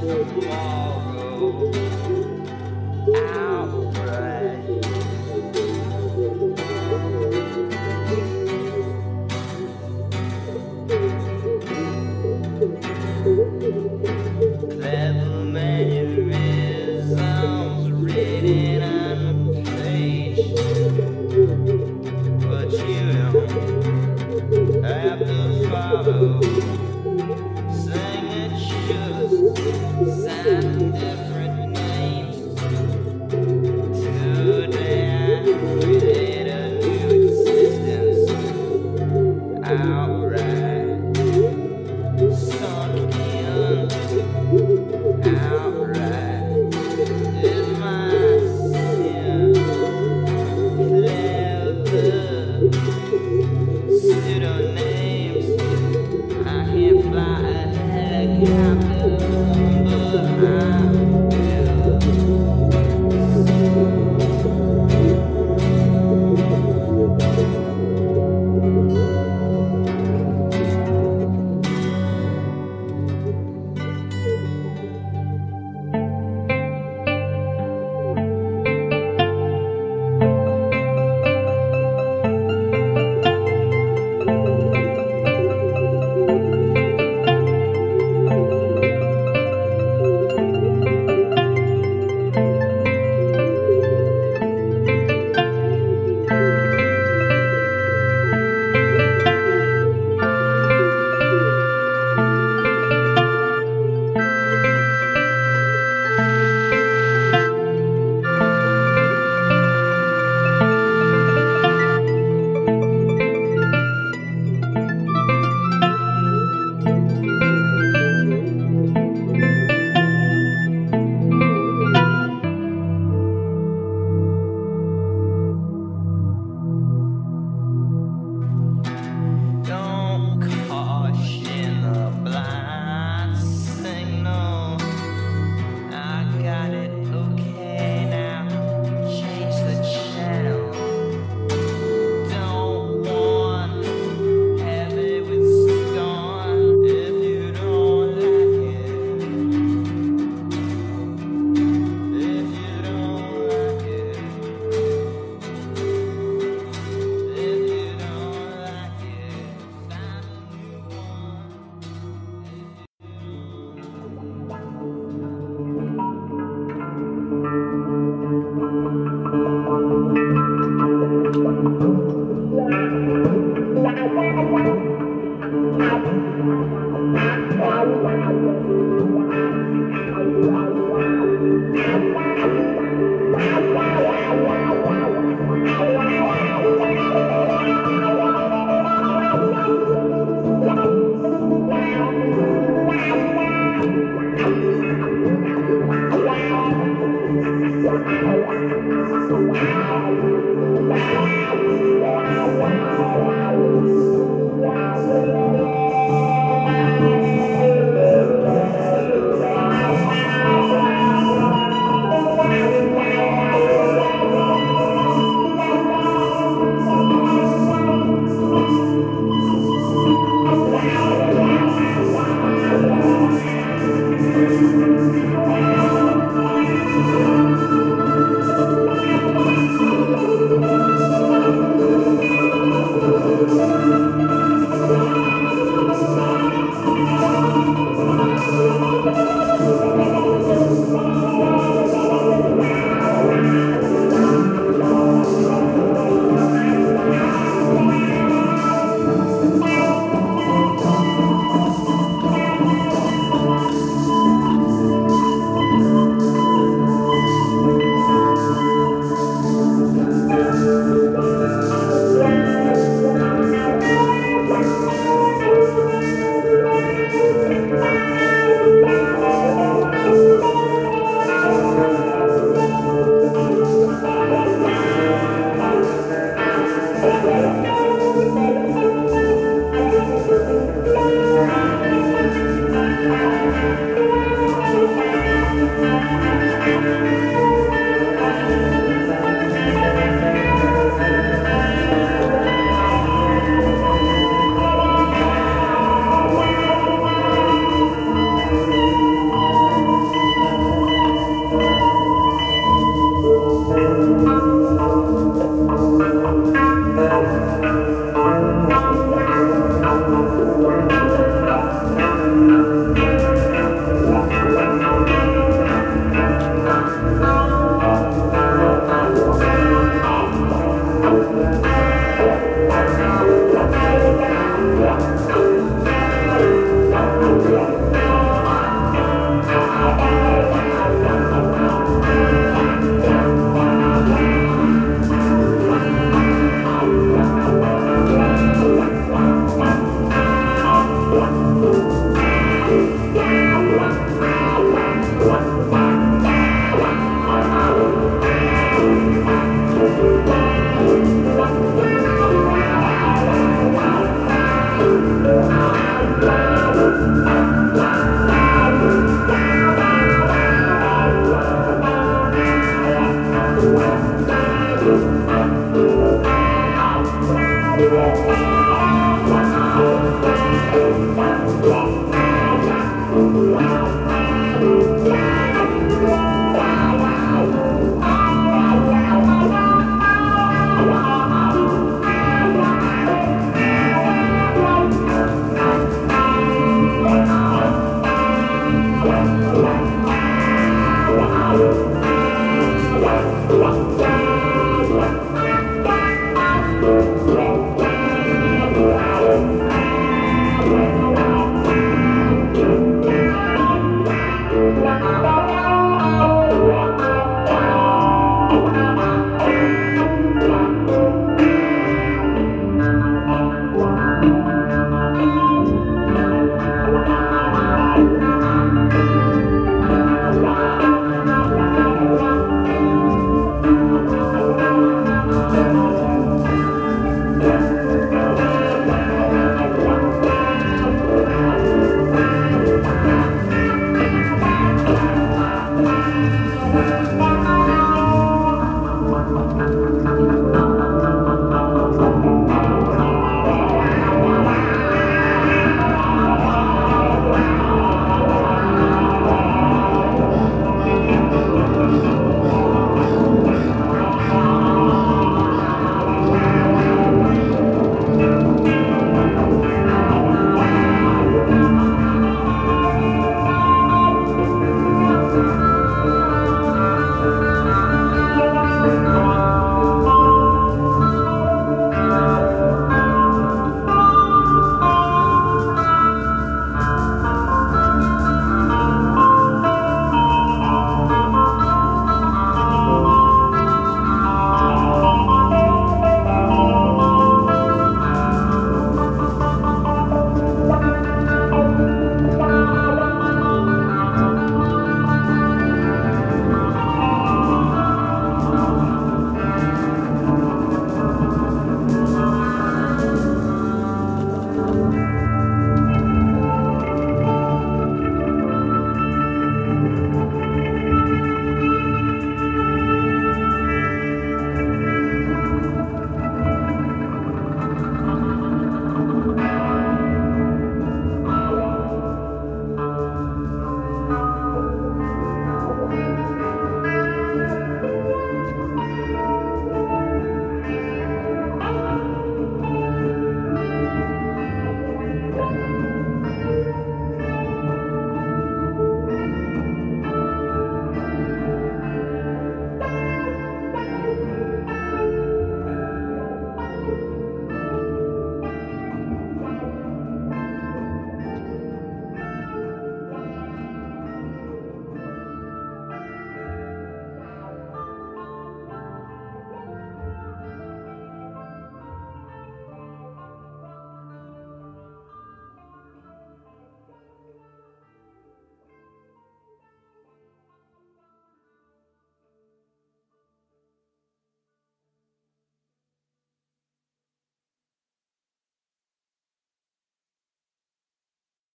tomorrow. Ow.